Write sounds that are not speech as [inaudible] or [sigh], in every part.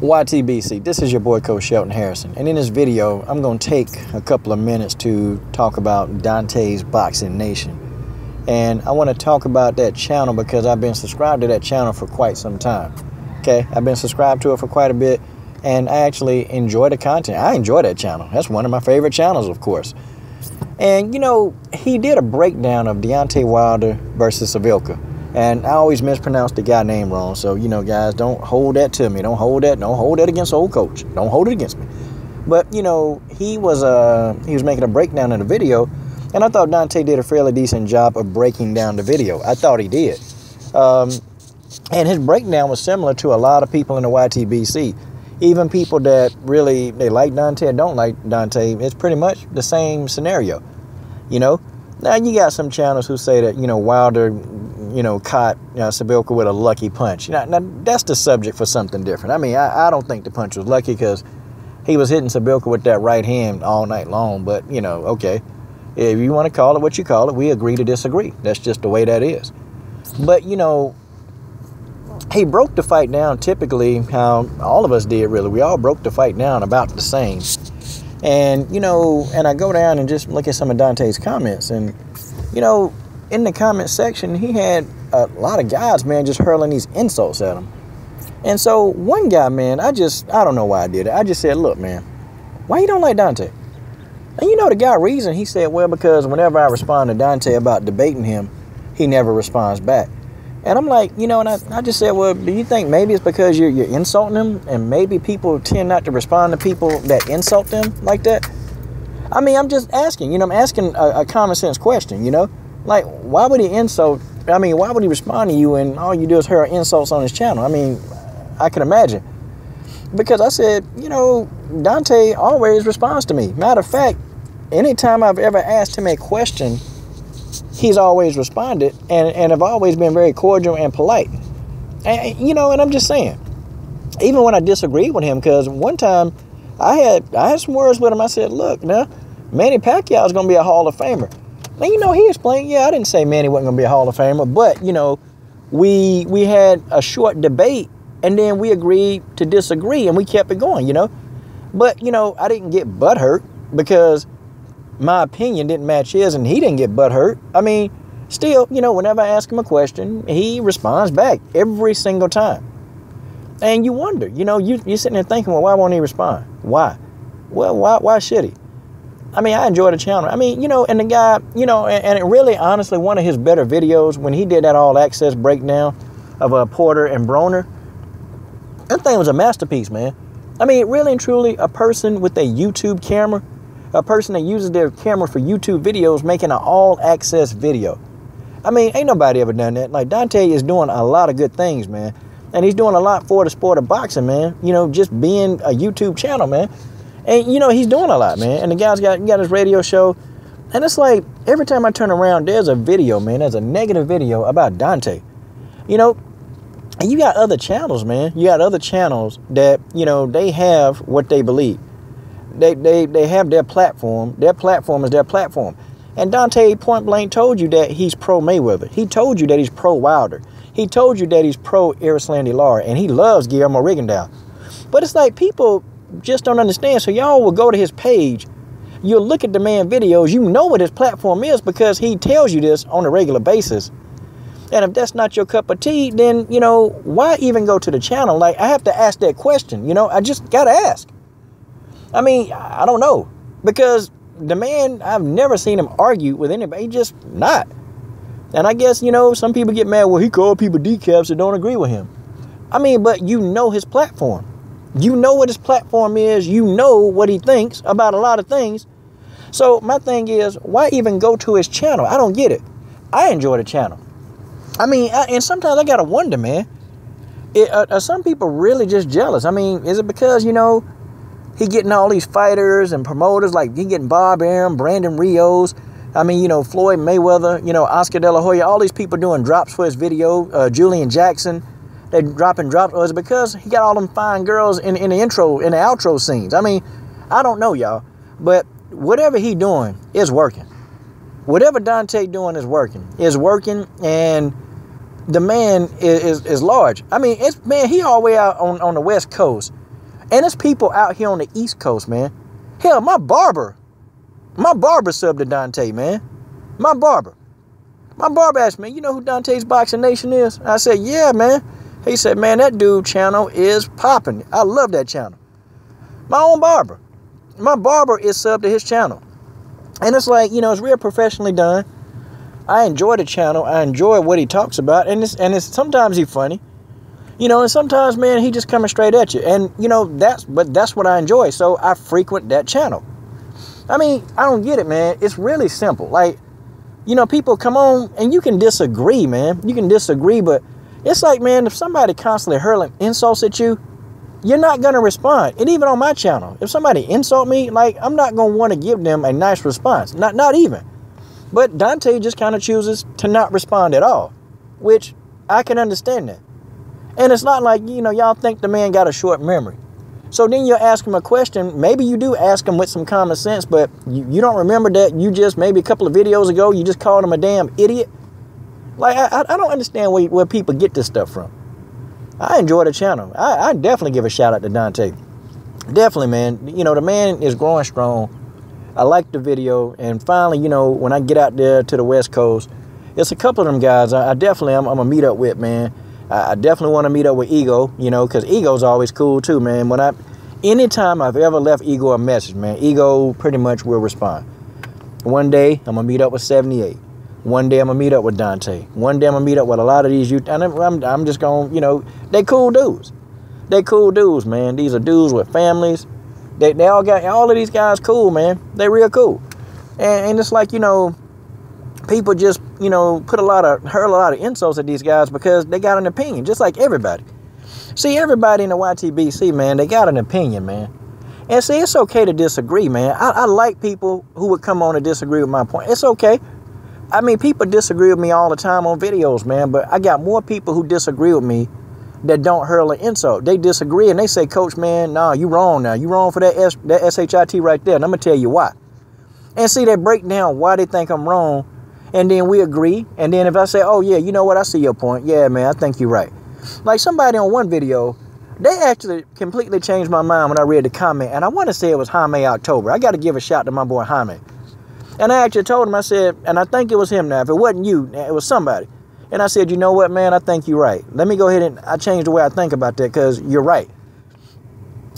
YTBC, this is your boy Coach Shelton Harrison, and in this video, I'm going to take a couple of minutes to talk about Dontae's Boxing Nation. And I want to talk about that channel because I've been subscribed to that channel for quite some time. Okay, I've been subscribed to it for quite a bit, and I actually enjoy the content. I enjoy that channel. That's one of my favorite channels, of course. And you know, he did a breakdown of Deontay Wilder versus Savilka. And I always mispronounce the guy name wrong. So, you know, guys, don't hold that to me. Don't hold that. Don't hold that against old coach. Don't hold it against me. But, you know, he was uh he was making a breakdown in the video, and I thought Dontae did a fairly decent job of breaking down the video. I thought he did. Um, and his breakdown was similar to a lot of people in the YTBC. Even people that really they like Dontae or don't like Dontae, it's pretty much the same scenario. You know? Now you got some channels who say that, you know, Wilder you know, caught you know, Savilka with a lucky punch. Now, now, that's the subject for something different. I mean, I, I don't think the punch was lucky because he was hitting Savilka with that right hand all night long. But, you know, okay. If you want to call it what you call it, we agree to disagree. That's just the way that is. But, you know, he broke the fight down typically how all of us did, really. We all broke the fight down about the same. And, you know, and I go down and just look at some of Dontae's comments. And, you know, in the comment section, he had a lot of guys, man, just hurling these insults at him. And so one guy, man, I just, I don't know why I did it. I just said, look, man, why you don't like Dontae? And you know the guy reason, he said, well, because whenever I respond to Dontae about debating him, he never responds back. And I'm like, you know, and I, I just said, well, do you think maybe it's because you're, you're insulting him and maybe people tend not to respond to people that insult them like that? I mean, I'm just asking, you know, I'm asking a, a common sense question, you know? Like, why would he insult? I mean, why would he respond to you and all you do is hear insults on his channel? I mean, I can imagine. Because I said, you know, Dontae always responds to me. Matter of fact, anytime I've ever asked him a question, he's always responded and, and have always been very cordial and polite. And, you know, and I'm just saying, even when I disagree with him, because one time I had I had some words with him. I said, look, now, Manny Pacquiao is going to be a Hall of Famer. You know, he explained, yeah, I didn't say Manny wasn't going to be a Hall of Famer, but, you know, we we had a short debate and then we agreed to disagree and we kept it going, you know. But, you know, I didn't get butthurt because my opinion didn't match his and he didn't get butthurt. I mean, still, you know, whenever I ask him a question, he responds back every single time. And you wonder, you know, you, you're sitting there thinking, well, why won't he respond? Why? Well, why, why should he? I mean, I enjoy the channel. I mean, you know, and the guy, you know, and, and, it really, honestly, one of his better videos when he did that all access breakdown of a uh, Porter and Broner. That thing was a masterpiece, man. I mean, really and truly, a person with a YouTube camera, a person that uses their camera for YouTube videos, making an all access video. I mean, ain't nobody ever done that. Like Dontae is doing a lot of good things, man. And he's doing a lot for the sport of boxing, man. You know, just being a YouTube channel, man. And you know, he's doing a lot, man. And the guy's got got his radio show. And it's like every time I turn around, there's a video, man. There's a negative video about Dontae. You know, and you got other channels, man. You got other channels that, you know, they have what they believe. They they they have their platform. Their platform is their platform. And Dontae point blank told you that he's pro Mayweather. He told you that he's pro Wilder. He told you that he's pro Erislandy Lara. And he loves Guillermo Rigondeaux. But it's like people just don't understand. So y'all will go to his page. You'll look at the man videos. You know what his platform is because he tells you this on a regular basis. And if that's not your cup of tea, then, you know, why even go to the channel? Like, I have to ask that question. You know, I just got to ask. I mean, I don't know. Because the man, I've never seen him argue with anybody. He just not. And I guess, you know, some people get mad. Well, he called people decaps that don't agree with him. I mean, but you know his platform. You know what his platform is. You know what he thinks about a lot of things. So my thing is, why even go to his channel? I don't get it. I enjoy the channel. I mean, I, and sometimes I gotta wonder, man. It, uh, are some people really just jealous? I mean, is it because you know he getting all these fighters and promoters like he getting Bob Arum, Brandon Rios? I mean, you know, Floyd Mayweather, you know, Oscar De La Hoya, all these people doing drops for his video. Uh, Julian Jackson they drop and drops was because he got all them fine girls in, in the intro in the outro scenes. I mean, I don't know y'all, but whatever he doing is working. Whatever Dontae doing is working. Is working and the man is, is, is large. I mean, it's man, he all the way out on, on the west coast. And it's people out here on the East Coast, man. Hell, my barber, my barber subbed to Dontae, man. My barber. My barber asked me, you know who Dontae's Boxing Nation is? I said, yeah, man. He said, man, that dude channel is popping. I love that channel. My own barber. My barber is sub to his channel. And it's like, you know, it's real professionally done. I enjoy the channel. I enjoy what he talks about. And it's and it's sometimes he's funny. You know, and sometimes, man, he just coming straight at you. And, you know, that's but that's what I enjoy. So I frequent that channel. I mean, I don't get it, man. It's really simple. Like, you know, people come on and you can disagree, man. You can disagree, but it's like, man, if somebody constantly hurling insults at you, you're not gonna respond. And even on my channel, if somebody insult me, like I'm not gonna want to give them a nice response. Not not even. But Dontae just kind of chooses to not respond at all, which I can understand that. And it's not like, you know, y'all think the man got a short memory. So then you ask him a question. Maybe you do ask him with some common sense, but you, you don't remember that you just, maybe a couple of videos ago, you just called him a damn idiot. Like, I, I don't understand where, where people get this stuff from. I enjoy the channel. I, I definitely give a shout out to Dontae. Definitely, man. You know, the man is growing strong. I like the video. And finally, you know, when I get out there to the West Coast, it's a couple of them guys I, I definitely, I'm, I'm to meet up with, man. I definitely want to meet up with Ego, you know, because Ego's always cool too, man. When I, anytime I've ever left Ego a message, man, Ego pretty much will respond. One day I'm gonna meet up with 78. One day I'm gonna meet up with Dontae. One day I'm gonna meet up with a lot of these youth, and I'm, I'm just gonna, you know, they cool dudes. They cool dudes, man. These are dudes with families. They, they all got all of these guys cool, man. They real cool, and, and it's like you know, people just, you know, put a lot of, hurl a lot of insults at these guys because they got an opinion, just like everybody. See, everybody in the YTBC, man, they got an opinion, man. And see, it's okay to disagree, man. I, I like people who would come on and disagree with my point. It's okay. I mean, people disagree with me all the time on videos, man, but I got more people who disagree with me that don't hurl an insult. They disagree and they say, Coach, man, nah, you wrong now. You wrong for that, S, that SHIT right there. And I'm going to tell you why. And see, they break down why they think I'm wrong and then we agree. And then if I say, oh, yeah, you know what? I see your point. Yeah, man, I think you're right. Like somebody on one video, they actually completely changed my mind when I read the comment. And I want to say it was Jaime October. I got to give a shout to my boy Jaime. And I actually told him, I said, and I think it was him now. If it wasn't you, it was somebody. And I said, you know what, man, I think you're right. Let me go ahead and I changed the way I think about that because you're right.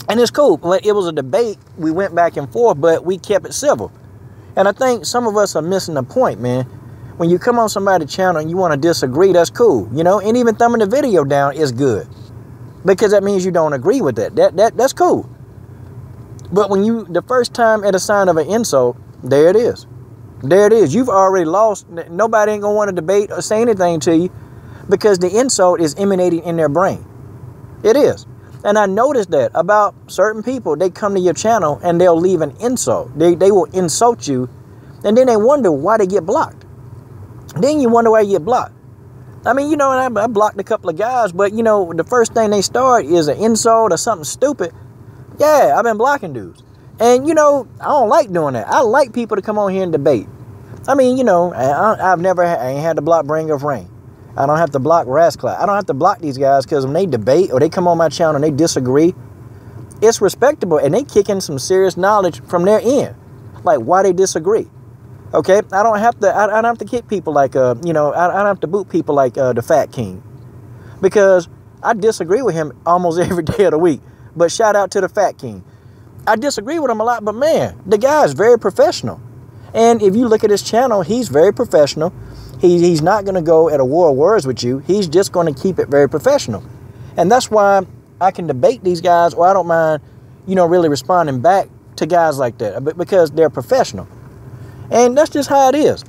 And it's cool. But It was a debate. We went back and forth, but we kept it civil. And I think some of us are missing the point, man when you come on somebody's channel and you want to disagree, that's cool, you know. And even thumbing the video down is good because that means you don't agree with that. That that that's cool. But when you the first time at a sign of an insult, there it is. There it is. You've already lost. Nobody ain't gonna want to debate or say anything to you because the insult is emanating in their brain. It is. And I noticed that about certain people, they come to your channel and they'll leave an insult. They, they will insult you, and then they wonder why they get blocked. Then you wonder why you get blocked. I mean, you know, I, I blocked a couple of guys, but you know, the first thing they start is an insult or something stupid. Yeah, I've been blocking dudes. And you know, I don't like doing that. I like people to come on here and debate. I mean, you know, I, have never I ain't had to block Bring of Rain. I don't have to block Rasclot. I don't have to block these guys because when they debate or they come on my channel and they disagree, it's respectable and they kick in some serious knowledge from their end, like why they disagree. Okay, I don't have to. I, I don't have to kick people like uh, you know, I, I don't have to boot people like uh, the Fat King, because I disagree with him almost [laughs] every day of the week. But shout out to the Fat King. I disagree with him a lot, but man, the guy is very professional. And if you look at his channel, he's very professional. He, he's not going to go at a war of words with you. He's just going to keep it very professional. And that's why I can debate these guys, or I don't mind, you know, really responding back to guys like that because they're professional. And that's just how it is.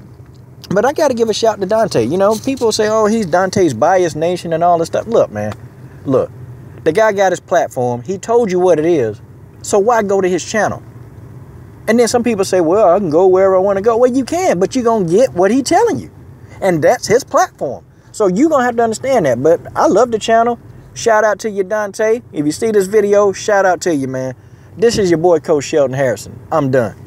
But I got to give a shout to Dontae. You know, people say, oh, he's Dontae's biased nation and all this stuff. Look, man, look. The guy got his platform. He told you what it is. So why go to his channel? And then some people say, well, I can go wherever I want to go. Well, you can, but you're going to get what he's telling you. And that's his platform. So you're going to have to understand that. But I love the channel. Shout out to you, Dontae. If you see this video, shout out to you, man. This is your boy, Coach Sheldon Harrison. I'm done.